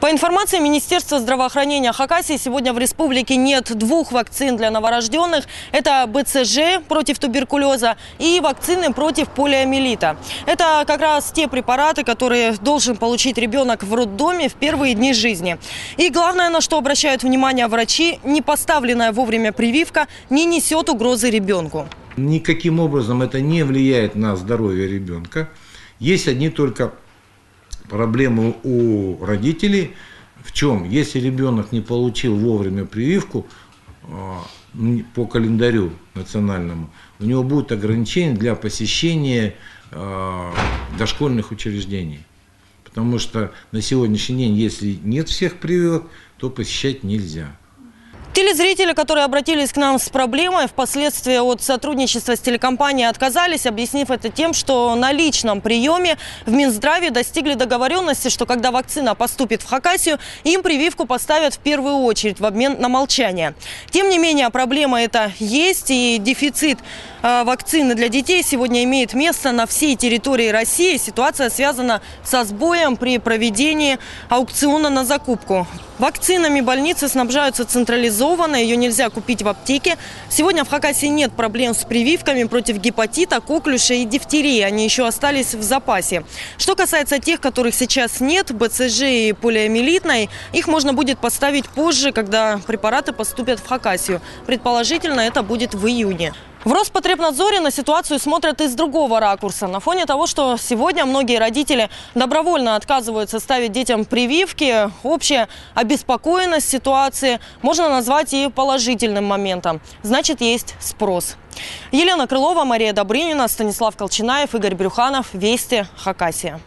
По информации Министерства здравоохранения Хакасии, сегодня в республике нет двух вакцин для новорожденных. Это БЦЖ против туберкулеза и вакцины против полиомиелита. Это как раз те препараты, которые должен получить ребенок в роддоме в первые дни жизни. И главное, на что обращают внимание врачи, не поставленная вовремя прививка не несет угрозы ребенку. Никаким образом это не влияет на здоровье ребенка. Есть одни только проблемы у родителей. В чем? Если ребенок не получил вовремя прививку а, по календарю национальному, у него будет ограничение для посещения а, дошкольных учреждений. Потому что на сегодняшний день, если нет всех прививок, то посещать нельзя. Телезрители, которые обратились к нам с проблемой, впоследствии от сотрудничества с телекомпанией отказались, объяснив это тем, что на личном приеме в Минздраве достигли договоренности, что когда вакцина поступит в Хакасию, им прививку поставят в первую очередь в обмен на молчание. Тем не менее, проблема эта есть, и дефицит э, вакцины для детей сегодня имеет место на всей территории России. Ситуация связана со сбоем при проведении аукциона на закупку. Вакцинами больницы снабжаются централизованно, ее нельзя купить в аптеке. Сегодня в Хакасии нет проблем с прививками против гепатита, коклюша и дифтерии. Они еще остались в запасе. Что касается тех, которых сейчас нет, БЦЖ и полиомиелитной, их можно будет поставить позже, когда препараты поступят в Хакасию. Предположительно, это будет в июне. В Роспотребнадзоре на ситуацию смотрят из другого ракурса. На фоне того, что сегодня многие родители добровольно отказываются ставить детям прививки, общая обеспокоенность ситуации можно назвать и положительным моментом. Значит, есть спрос. Елена Крылова, Мария Добрынина, Станислав Колчинаев, Игорь Брюханов. Вести. Хакасия.